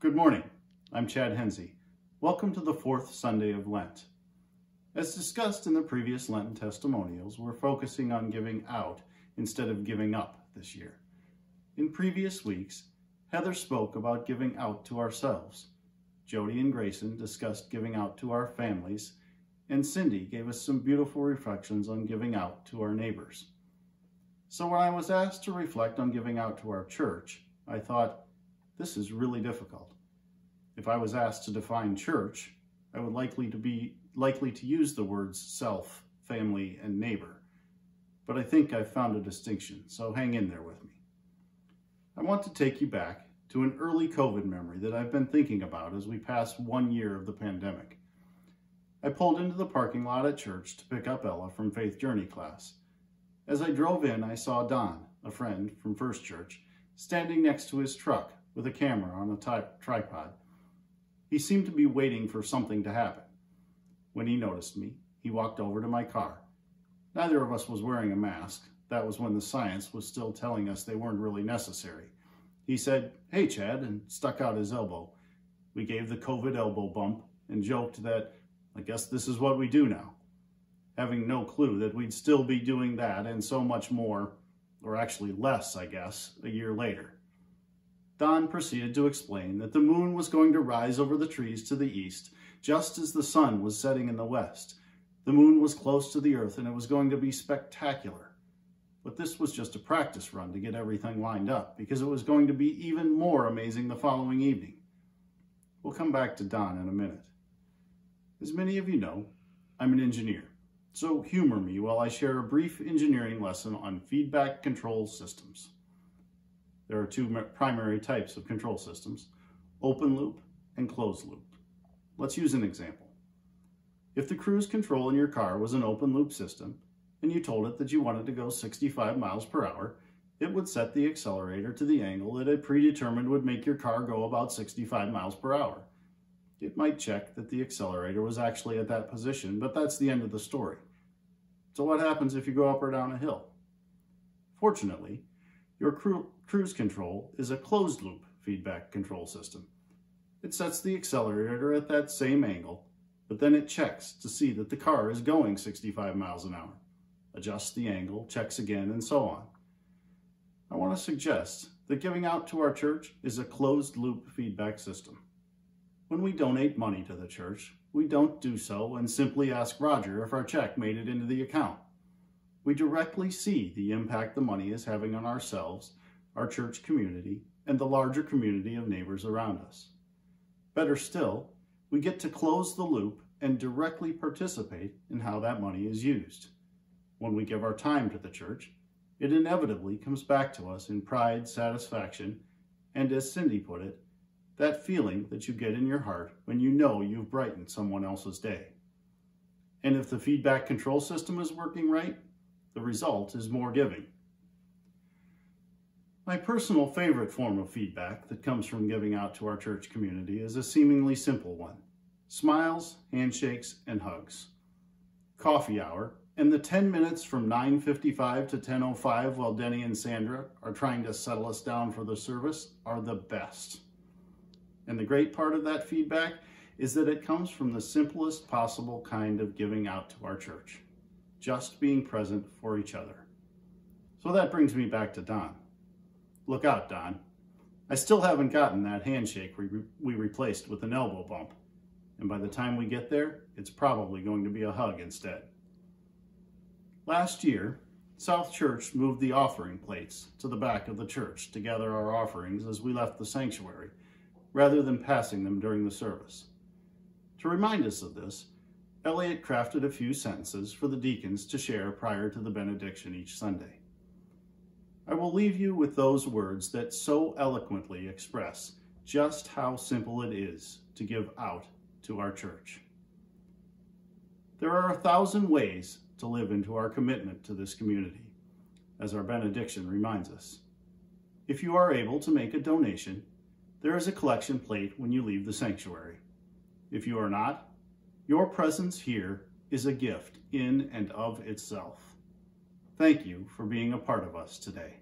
Good morning. I'm Chad Hensey. Welcome to the fourth Sunday of Lent. As discussed in the previous Lenten testimonials, we're focusing on giving out instead of giving up this year. In previous weeks, Heather spoke about giving out to ourselves. Jody and Grayson discussed giving out to our families, and Cindy gave us some beautiful reflections on giving out to our neighbors. So when I was asked to reflect on giving out to our church, I thought, this is really difficult. If I was asked to define church, I would likely to be likely to use the words self, family, and neighbor. But I think I've found a distinction, so hang in there with me. I want to take you back to an early COVID memory that I've been thinking about as we pass one year of the pandemic. I pulled into the parking lot at church to pick up Ella from Faith Journey class. As I drove in, I saw Don, a friend from First Church, standing next to his truck with a camera on a tripod. He seemed to be waiting for something to happen. When he noticed me, he walked over to my car. Neither of us was wearing a mask. That was when the science was still telling us they weren't really necessary. He said, hey, Chad, and stuck out his elbow. We gave the COVID elbow bump and joked that, I guess this is what we do now having no clue that we'd still be doing that and so much more, or actually less, I guess, a year later. Don proceeded to explain that the moon was going to rise over the trees to the east, just as the sun was setting in the west. The moon was close to the earth and it was going to be spectacular. But this was just a practice run to get everything lined up because it was going to be even more amazing the following evening. We'll come back to Don in a minute. As many of you know, I'm an engineer. So humor me while I share a brief engineering lesson on feedback control systems. There are two primary types of control systems, open loop and closed loop. Let's use an example. If the cruise control in your car was an open loop system, and you told it that you wanted to go 65 miles per hour, it would set the accelerator to the angle that it predetermined would make your car go about 65 miles per hour. It might check that the accelerator was actually at that position, but that's the end of the story. So what happens if you go up or down a hill? Fortunately, your cru cruise control is a closed loop feedback control system. It sets the accelerator at that same angle, but then it checks to see that the car is going 65 miles an hour, adjusts the angle, checks again, and so on. I want to suggest that giving out to our church is a closed loop feedback system. When we donate money to the church, we don't do so and simply ask Roger if our check made it into the account. We directly see the impact the money is having on ourselves, our church community, and the larger community of neighbors around us. Better still, we get to close the loop and directly participate in how that money is used. When we give our time to the church, it inevitably comes back to us in pride, satisfaction, and as Cindy put it, that feeling that you get in your heart when you know you've brightened someone else's day. And if the feedback control system is working right, the result is more giving. My personal favorite form of feedback that comes from giving out to our church community is a seemingly simple one. Smiles, handshakes, and hugs. Coffee hour, and the 10 minutes from 9.55 to 10.05 while Denny and Sandra are trying to settle us down for the service are the best. And the great part of that feedback is that it comes from the simplest possible kind of giving out to our church, just being present for each other. So that brings me back to Don. Look out, Don. I still haven't gotten that handshake we, re we replaced with an elbow bump. And by the time we get there, it's probably going to be a hug instead. Last year, South Church moved the offering plates to the back of the church to gather our offerings as we left the sanctuary rather than passing them during the service. To remind us of this, Elliot crafted a few sentences for the deacons to share prior to the benediction each Sunday. I will leave you with those words that so eloquently express just how simple it is to give out to our church. There are a thousand ways to live into our commitment to this community, as our benediction reminds us. If you are able to make a donation, there is a collection plate when you leave the sanctuary. If you are not, your presence here is a gift in and of itself. Thank you for being a part of us today.